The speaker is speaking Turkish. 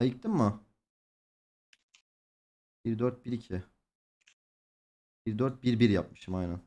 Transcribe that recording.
Ayıktın mı? 1 4 1 2. 1 4 1 1 yapmışım aynen.